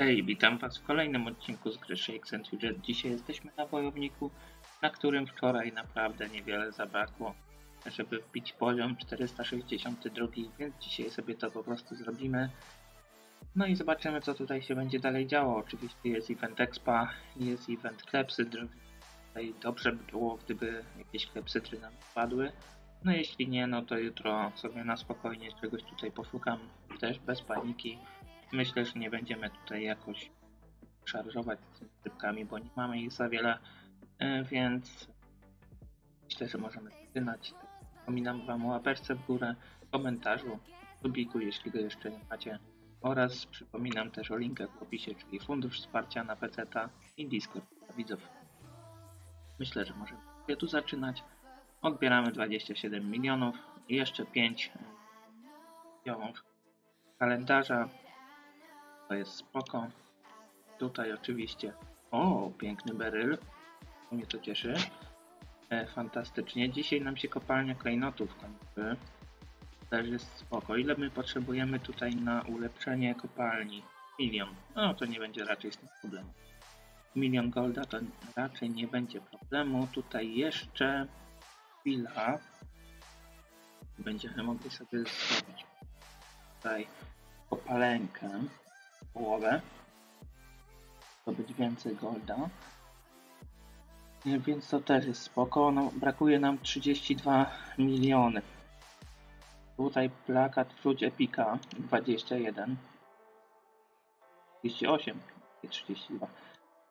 Hej, witam Was w kolejnym odcinku z gry Shakes and. Dzisiaj jesteśmy na wojowniku, na którym wczoraj naprawdę niewiele zabrakło, żeby wbić poziom 462, więc dzisiaj sobie to po prostu zrobimy. No i zobaczymy co tutaj się będzie dalej działo. Oczywiście jest event Expa, jest event Klepsydr. Tutaj dobrze by było, gdyby jakieś klepsydry nam wpadły. No jeśli nie, no to jutro sobie na spokojnie czegoś tutaj poszukam, też bez paniki. Myślę, że nie będziemy tutaj jakoś szarżować z tymi rybkami, bo nie mamy ich za wiele, e, więc myślę, że możemy zaczynać. Wspominam Wam o łapeczce w górę, komentarzu, lubiku, jeśli go jeszcze nie macie. Oraz przypominam też o linkach w opisie, czyli fundusz wsparcia na PC i Discord dla widzów. Myślę, że możemy tu zaczynać. Odbieramy 27 milionów i jeszcze 5 milionów kalendarza. To jest spoko. Tutaj oczywiście. O, piękny beryl. Mnie to cieszy. E, fantastycznie. Dzisiaj nam się kopalnia klejnotów kończy. Też jest spoko. Ile my potrzebujemy tutaj na ulepszenie kopalni? Milion. No to nie będzie raczej z tym problemu. Milion golda to raczej nie będzie problemu. Tutaj jeszcze chwila. Będziemy mogli sobie zrobić tutaj opalenkę połowę. Zdobyć więcej golda. Więc to też jest spoko. No, brakuje nam 32 miliony. Tutaj plakat wróć Epika 21. 38, 32.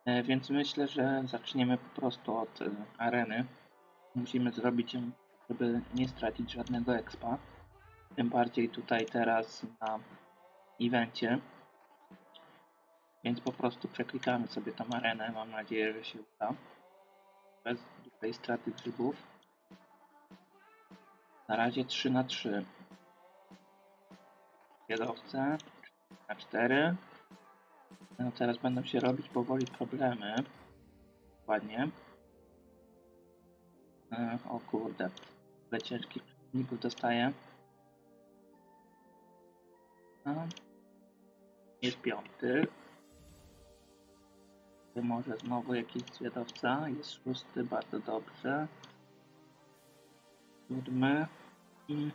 E, więc myślę, że zaczniemy po prostu od e, areny. Musimy zrobić ją, żeby nie stracić żadnego expa. Tym bardziej tutaj teraz na evencie. Więc po prostu przeklikamy sobie tą arenę. Mam nadzieję, że się uda. Bez tutaj straty grzybów. Na razie 3 na 3. Kierowcę 4 na 4. No teraz będą się robić powoli problemy. Ładnie. O kurde. Tyle ciężkich przeciwników dostaję. No. Jest piąty. Może znowu jakiś zwiadowca. Jest szósty, bardzo dobrze. Siódmy.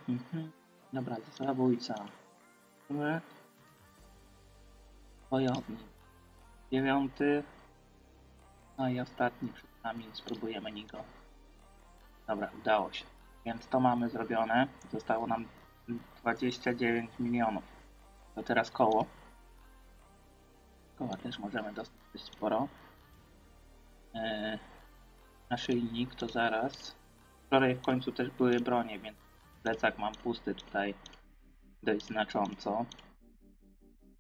Mhm. Dobra, zabójca. Siódmy. Wojownik. Dziewiąty. No i ostatni przed nami. Spróbujemy niego. Dobra, udało się. Więc to mamy zrobione. Zostało nam 29 milionów. To teraz koło. Koła też możemy dostać sporo. Eee, naszyjnik to zaraz. Wczoraj w końcu też były bronie, więc plecak mam pusty tutaj dość znacząco.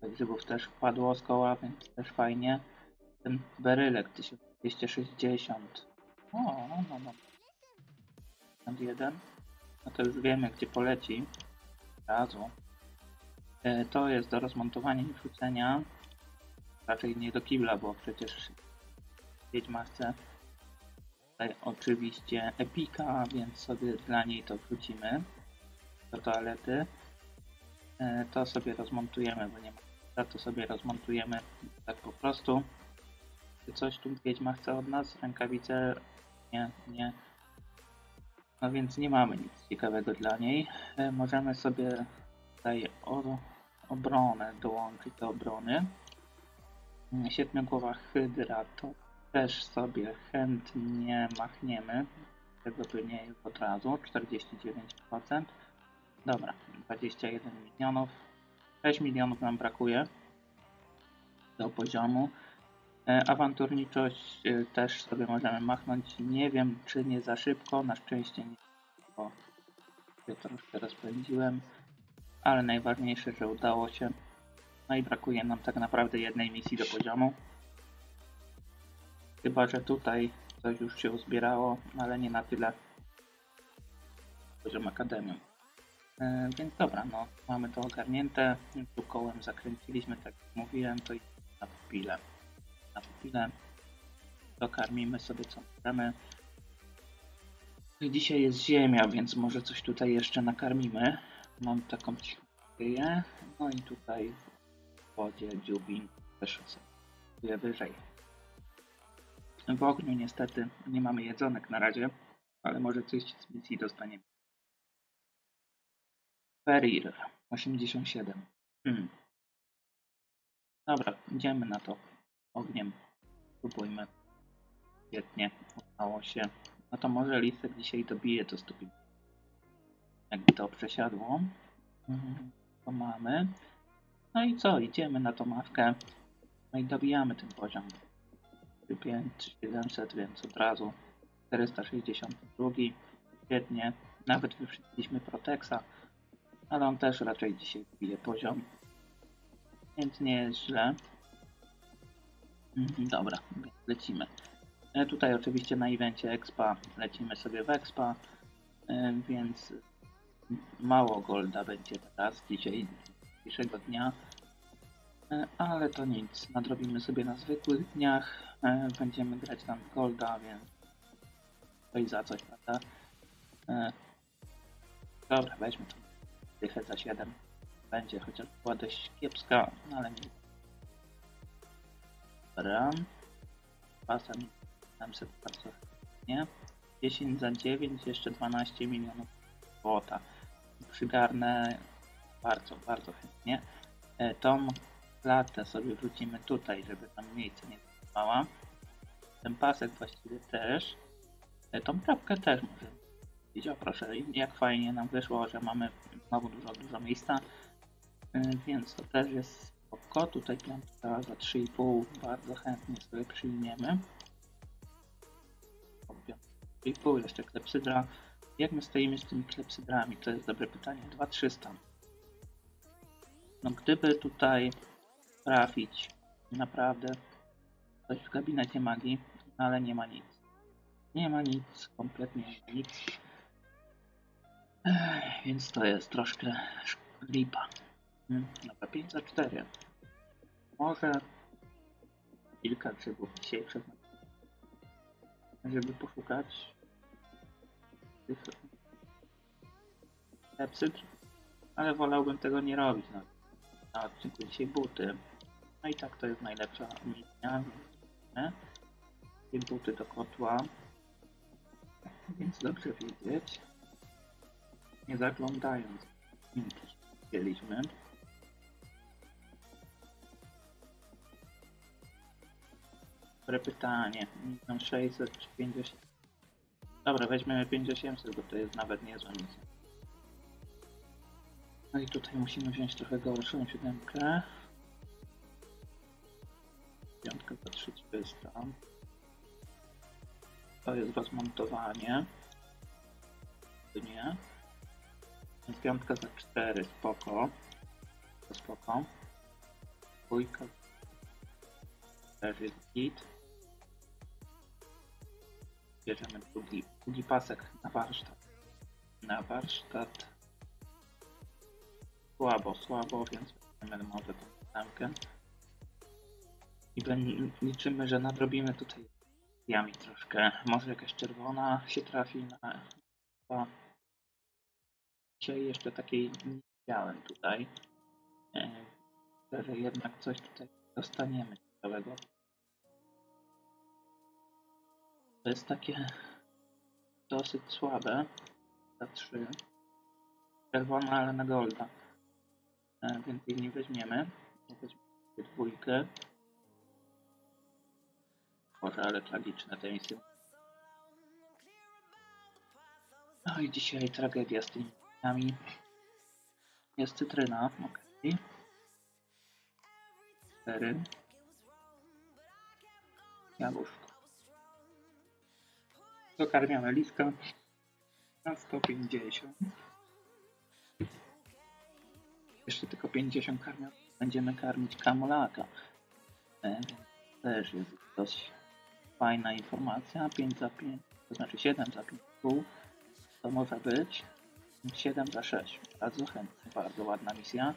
Grzybów też wpadło z koła, więc też fajnie. Ten berylek 1260. O, no, no, no. Jeden. No to już wiemy, gdzie poleci. Razu. E, to jest do rozmontowania i wrzucenia. Raczej nie do kibla, bo przecież Wiedźma chce tutaj oczywiście Epika, więc sobie dla niej to wrzucimy do toalety. E, to sobie rozmontujemy, bo nie ma to sobie rozmontujemy tak po prostu. Czy coś tu Wiedźma chce od nas? Rękawice? Nie, nie. No więc nie mamy nic ciekawego dla niej. E, możemy sobie tutaj obronę dołączyć do obrony. Siedmiogłowa hydra to też sobie chętnie machniemy tego turnieju od razu. 49%. Dobra, 21 milionów. 6 milionów nam brakuje do poziomu. E, awanturniczość e, też sobie możemy machnąć. Nie wiem, czy nie za szybko. Na szczęście nie, bo się troszkę rozpędziłem. Ale najważniejsze, że udało się. No i brakuje nam tak naprawdę jednej misji do poziomu. Chyba, że tutaj coś już się uzbierało, ale nie na tyle poziom akademium. E, więc dobra, no mamy to ogarnięte. Tu kołem zakręciliśmy, tak jak mówiłem, to jest na pupilę. Na pupilę dokarmimy sobie co możemy. Dzisiaj jest ziemia, więc może coś tutaj jeszcze nakarmimy. Mam taką nadzieję. No i tutaj wodzie dziubin sobie wyżej. W ogniu niestety nie mamy jedzonek na razie, ale może coś z misji dostaniemy. Ferir 87. Hmm. Dobra, idziemy na to ogniem. Spróbujmy. Świetnie, udało się. No to może listek dzisiaj dobije to 150. Jakby to przesiadło. Mhm, To mamy. No i co? Idziemy na tą mawkę. No i dobijamy ten poziom. 5, 700, więc od razu 462. Świetnie. Nawet wyprzedziliśmy Protexa, ale on też raczej dzisiaj bije poziom. Więc nie jest źle. Mhm, Dobra, lecimy. E, Tutaj oczywiście na evencie Expa lecimy sobie w Expa, e, więc mało golda będzie teraz, dzisiaj, dzisiejszego dnia. E, Ale to nic, nadrobimy sobie na zwykłych dniach. E, Będziemy grać tam w golda, więc to i za coś, prawda? E, Dobra, weźmy to. Dychę za 7. Będzie, chociaż była dość kiepska, no ale nie. Dobra. Pasa 700 bardzo nie. 10 za 9, jeszcze 12 milionów złota. Przygarnę bardzo, bardzo chętnie. E, Tą klatę sobie wrzucimy tutaj, żeby tam miejsce nie zajmowała. Ten pasek właściwie też. E, Tą czapkę też może widzieć. O proszę, jak fajnie nam wyszło, że mamy znowu dużo, dużo miejsca. E, Więc to też jest spoko. Tutaj piątka za 3,5 bardzo chętnie sobie przyjmiemy. 3,5 jeszcze klepsydra. Jak my stoimy z tymi klepsydrami? To jest dobre pytanie. 2300. No gdyby tutaj trafić naprawdę coś w gabinecie magii, no ale nie ma nic. Nie ma nic, kompletnie nic. Ech, więc to jest troszkę sz- lipa. Hmm, Dobra, 5 za 4. Może kilka grzybów dzisiaj przed żeby poszukać tych lepsyd, ale wolałbym tego nie robić na, na odcinku dzisiaj buty. No i tak to jest najlepsza nie? I buty do kotła, więc dobrze wiedzieć, nie zaglądając, widzieliśmy. Dobre pytanie. Milion 600 czy 50? Dobra, weźmiemy 5800, bo to jest nawet niezła misja. No i tutaj musimy wziąć trochę gorszą siódemkę. Piątka za 3400. To jest rozmontowanie. To nie. Piątka za 4, spoko. To spoko. Dwójka też jest git. Bierzemy drugi, drugi pasek na warsztat. Na warsztat. Słabo, słabo, więc weźmiemy może tą ósemkę. I liczymy, że nadrobimy tutaj jami troszkę. Może jakaś czerwona się trafi na to. Dzisiaj jeszcze takiej nie widziałem tutaj. E, że jednak coś tutaj dostaniemy ciekawego. To jest takie dosyć słabe. Za 3. Czerwona, ale na golda. Więc jej nie weźmiemy. Weźmiemy dwójkę. Boże, ale tragiczne te misje. No i dzisiaj tragedia z tymi misjami. Jest cytryna, okej. Cztery. Jabłuszko. Dokarmiamy liska na 150. Jeszcze tylko 50 karmią. Będziemy karmić kamulaka. E, więc też jest dość fajna informacja. 5 za 5, to znaczy 7 za 5,5 to może być 7 za 6. Bardzo chętnie, bardzo ładna misja.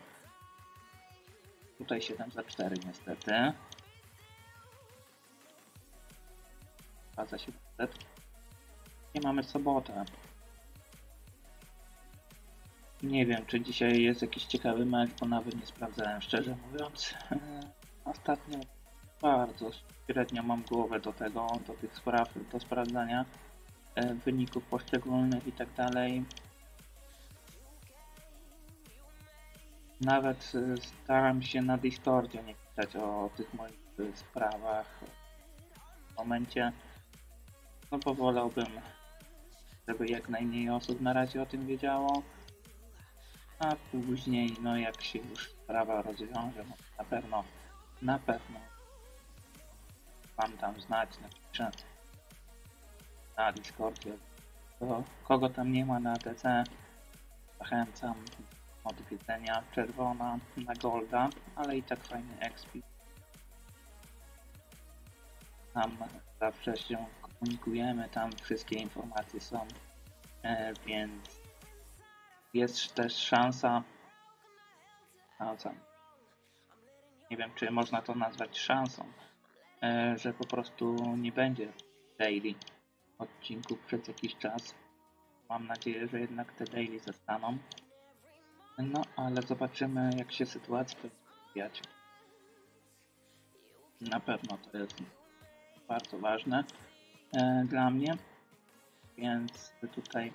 Tutaj 7 za 4 niestety. 2 za 700. Nie mamy sobotę. Nie wiem, czy dzisiaj jest jakiś ciekawy mecz, bo nawet nie sprawdzałem, szczerze mówiąc. ostatnio bardzo średnio mam głowę do tego, do tych spraw, do sprawdzania e, wyników poszczególnych i tak dalej. Nawet e, staram się na Discordzie nie pisać o tych moich e, sprawach w momencie, no bo wolałbym, żeby jak najmniej osób na razie o tym wiedziało. A później, no jak się już sprawa rozwiąże, no na pewno, na pewno wam tam znać, napiszę na Discordzie. To kogo tam nie ma na DC, zachęcam odwiedzenia czerwona na Golda, ale i tak fajny expi. Tam zawsze się komunikujemy, tam wszystkie informacje są, e, więc jest też szansa, szansa, nie wiem czy można to nazwać szansą, e, że po prostu nie będzie daily odcinków przez jakiś czas. Mam nadzieję, że jednak te daily zostaną. No, ale zobaczymy jak się sytuacja rozwijać. Na pewno to jest bardzo ważne e, dla mnie, więc tutaj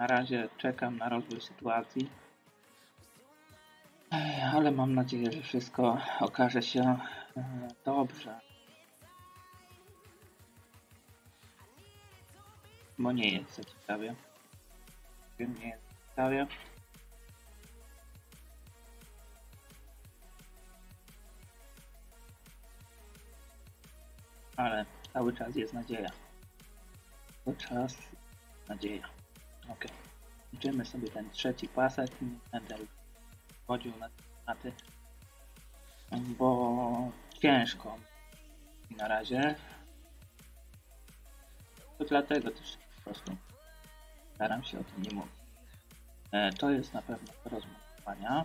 na razie czekam na rozwój sytuacji. Ale mam nadzieję, że wszystko okaże się e, dobrze. Bo nie jest za ciekawie. Wiem, nie jest ciekawie. Ale cały czas jest nadzieja. Cały czas nadzieja. Ok. Liczymy sobie ten trzeci pasek. Nie będę już wchodził na tematy, bo ciężko mi na razie. To dlatego też po prostu staram się o tym nie mówić. E, to jest na pewno do rozmontowania.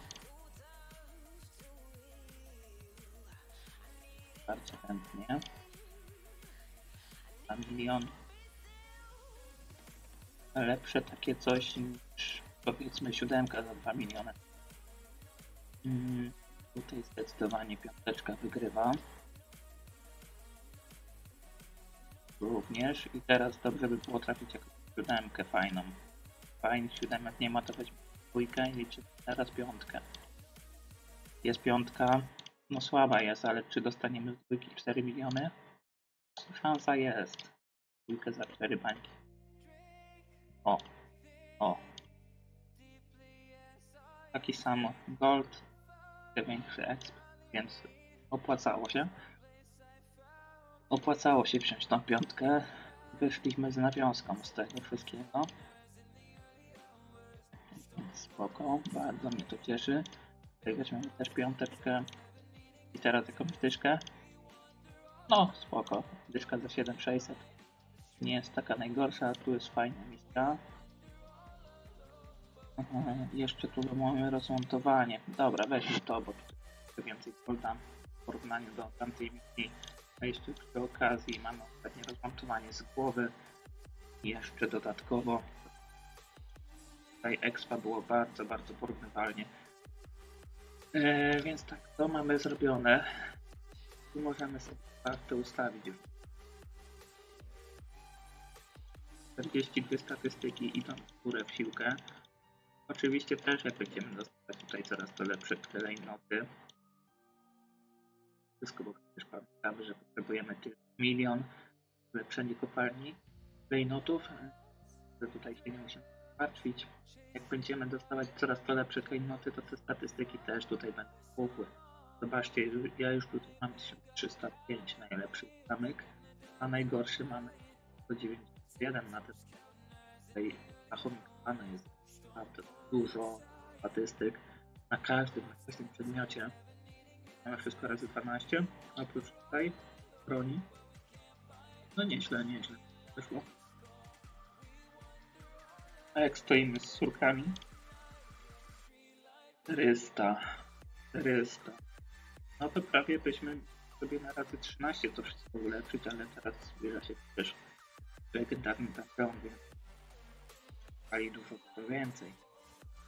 Bardzo chętnie. Na milion lepsze takie coś niż powiedzmy siódemka za 2 miliony. Mm, tutaj zdecydowanie piąteczka wygrywa. Również i teraz dobrze by było trafić jakąś siódemkę fajną. Fajnych siódemek nie ma, to weźmy dwójkę i liczy teraz piątkę. Jest piątka, no słaba jest, ale czy dostaniemy z dwójki 4 miliony? Szansa jest. Dwójkę za 4 bańki. O, o. Taki sam gold, większy exp, więc opłacało się. Opłacało się wziąć tą piątkę. Wyszliśmy z nawiązką z tego wszystkiego. Spoko, bardzo mnie to cieszy. Tutaj weźmiemy też piąteczkę i teraz jakąś dyszkę. No, spoko. Dyszka za 7600 nie jest taka najgorsza, tu jest fajna miska. Aha, jeszcze tu mamy rozmontowanie. Dobra, weźmy to, bo tu więcej golda w porównaniu do tamtej misji. A jeszcze przy okazji mamy ostatnie rozmontowanie z głowy. Jeszcze dodatkowo tutaj expa było bardzo, bardzo porównywalnie. E, więc tak, to mamy zrobione. Tu możemy sobie kartę ustawić 42 statystyki idą w górę w siłkę. Oczywiście też jak będziemy dostawać tutaj coraz to lepsze klejnoty. Wszystko, bo też pamiętamy, że potrzebujemy tylko milion ulepszenie kopalni klejnotów. To tutaj się nie musimy martwić. Jak będziemy dostawać coraz to lepsze klejnoty, to te statystyki też tutaj będą pukły. Zobaczcie, ja już tutaj mam 1305 najlepszy zamyk, a najgorszy mamy 190 jeden na ten tej zachowany jest naprawdę dużo statystyk na każdym, na każdym przedmiocie. Mamy wszystko razy 12, oprócz tutaj broni. No nieźle, nieźle wyszło. A jak stoimy z surkami? 400, 400. No to prawie byśmy sobie na razy 13 to wszystko ulepszyć, ale teraz zbliża się też legendarny background, więc ali dużo, dużo więcej.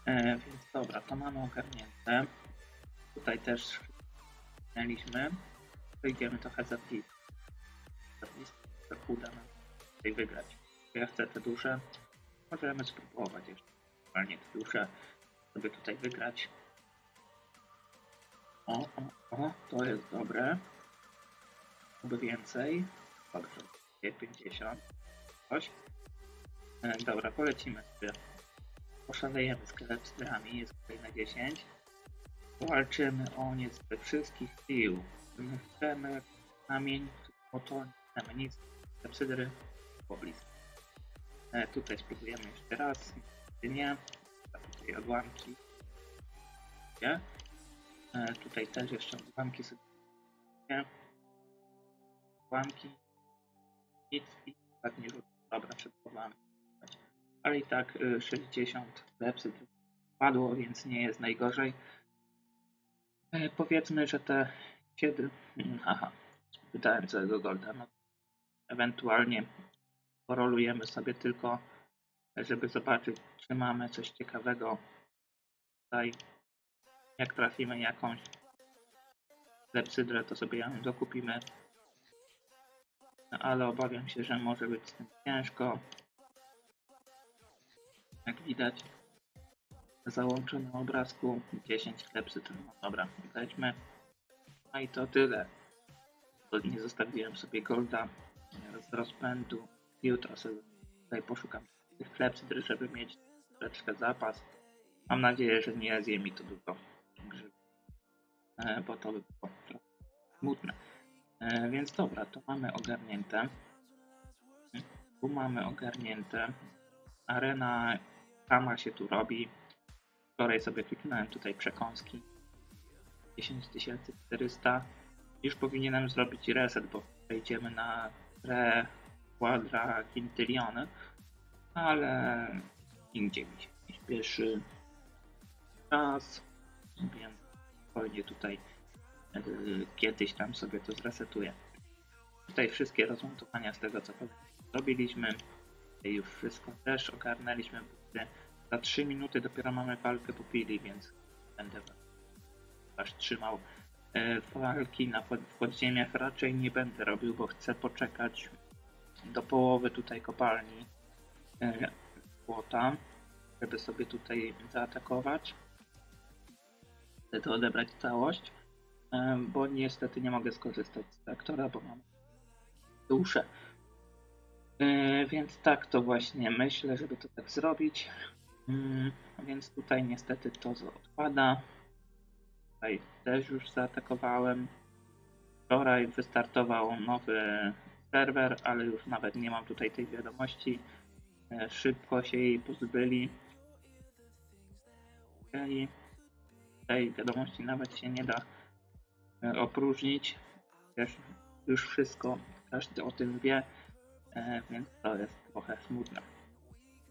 E, więc dobra, to mamy ogarnięte. Tutaj też Mieliśmy. Wyjdziemy trochę za blisko. Za blisko, tak uda nam tutaj wygrać. Ja chcę te dusze. Możemy spróbować jeszcze. Normalnie te dusze sobie tutaj wygrać. O, o, o, to jest dobre. Oby więcej. Dobrze, 50. Coś. E, dobra, polecimy sobie. Poszalejemy sklep z drami, jest kolejne 10. Walczymy o nie ze wszystkich sił. My chcemy kamień, o to nie chcemy nic. Klepsydry poblisko. E, tutaj spróbujemy jeszcze raz. Nie. Tutaj odłamki. Nie. E, tutaj też jeszcze odłamki sobie. Odłamki. Nic i tak nie rzucę. Dobra, przeprowadzamy. Ale i tak y, 60 lepsy padło, więc nie jest najgorzej. E, powiedzmy, że te 7. mm, Aha, pytałem całego golda. No, ewentualnie porolujemy sobie tylko, żeby zobaczyć, czy mamy coś ciekawego tutaj. Jak trafimy jakąś lepsydrę, to sobie ją dokupimy. No, ale obawiam się, że może być z tym ciężko. Jak widać, załączę na obrazku 10 klepsydr. No dobra, weźmy. A i to tyle. To nie zostawiłem sobie golda z rozpędu. Jutro sobie tutaj poszukam tych klepsydr, żeby mieć troszeczkę zapas. Mam nadzieję, że nie zje mi to dużo grzyb, e, bo to by było smutne. E, Więc dobra, to mamy ogarnięte. Tu mamy ogarnięte. Arena sama się tu robi. Wczoraj sobie kliknąłem tutaj przekąski. 10400. Już powinienem zrobić reset, bo przejdziemy na re quadra quintilliony, ale indziej mi się nie śpieszy czas, więc spokojnie tutaj kiedyś tam sobie to zresetuję. Tutaj wszystkie rozmontowania z tego co robiliśmy. Już wszystko też ogarnęliśmy. Za 3 minuty dopiero mamy walkę po pili, więc będę was trzymał. E, Walki na pod- w podziemiach raczej nie będę robił, bo chcę poczekać do połowy tutaj kopalni e, złota, żeby sobie tutaj zaatakować. Wtedy odebrać całość, e, bo niestety nie mogę skorzystać z traktora, bo mam duszę. E, Więc tak to właśnie myślę, żeby to tak zrobić. Mm, Więc tutaj niestety to odpada. Tutaj też już zaatakowałem. Wczoraj wystartował nowy serwer, ale już nawet nie mam tutaj tej wiadomości. E, Szybko się jej pozbyli. Tej wiadomości nawet się nie da opróżnić. Wiesz, już wszystko, każdy o tym wie, e, więc to jest trochę smutne.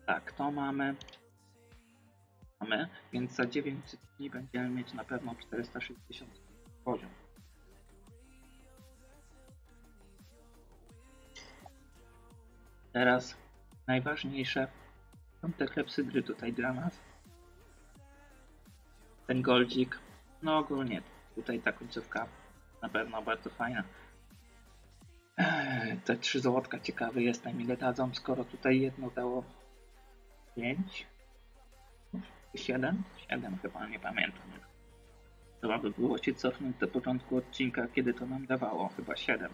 Tak, to mamy. Mamy, więc za 900 dni będziemy mieć na pewno 460 poziom. Teraz najważniejsze są te klepsydry tutaj dla nas. Ten goldzik. No ogólnie tutaj ta końcówka na pewno bardzo fajna. Eee, Te trzy złotka ciekawy jestem ile dadzą, skoro tutaj jedno dało 5 7? 7 chyba, nie pamiętam. Trzeba by było się cofnąć do początku odcinka, kiedy to nam dawało. Chyba 7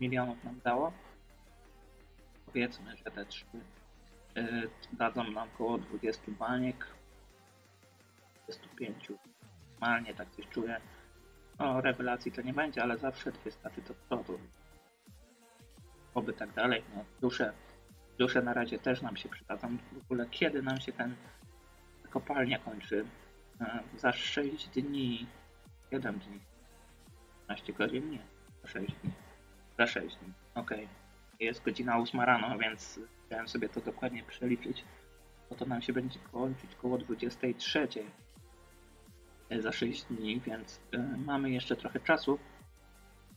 milionów nam dało. Powiedzmy, że te 3 yy, dadzą nam około 20 baniek. 25 normalnie, tak coś czuję. O, rewelacji to nie będzie, ale zawsze dwie staty do przodu. Oby tak dalej. No, dusze, dusze na razie też nam się przydadzą. W ogóle kiedy nam się ten kopalnia kończy? E, Za 6 dni. 7 dni. 15 godzin? Nie. Za 6 dni. Za 6 dni. Okej. Jest godzina 8 rano, więc chciałem sobie to dokładnie przeliczyć. Bo to nam się będzie kończyć koło 23 za 6 dni, więc y, mamy jeszcze trochę czasu,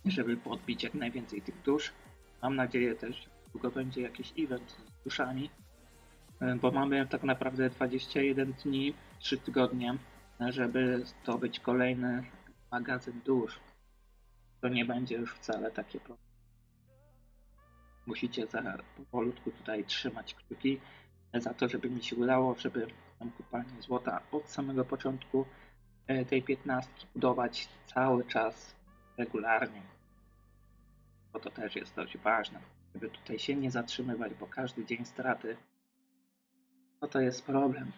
żeby podbić jak najwięcej tych dusz. Mam nadzieję też, że długo będzie jakiś event z duszami, y, bo mamy tak naprawdę 21 dni, 3 tygodnie, żeby zdobyć kolejny magazyn dusz. to nie będzie już wcale takie proste. Musicie za powolutku tutaj trzymać kciuki za to, żeby mi się udało, żeby tą kopalnię złota od samego początku e, tej piętnastki budować cały czas regularnie. Bo to też jest dość ważne, żeby tutaj się nie zatrzymywać, bo każdy dzień straty no to jest problem.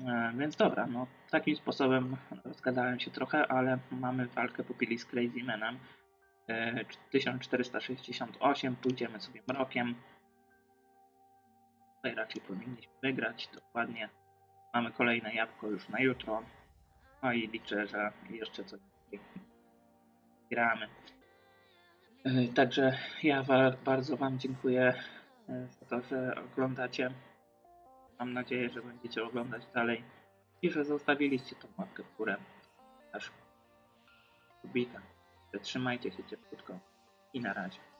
E, Więc dobra, no takim sposobem rozgadałem się trochę, ale mamy walkę popili z Crazy Manem. E, 1468, pójdziemy sobie mrokiem. Tutaj raczej powinniśmy wygrać, dokładnie. Mamy kolejne jabłko już na jutro. No i liczę, że jeszcze coś gramy. E, Także ja bardzo Wam dziękuję e, za to, że oglądacie. Mam nadzieję, że będziecie oglądać dalej i że zostawiliście tą łapkę w górę. Aż subika. Trzymajcie się cieplutko i na razie.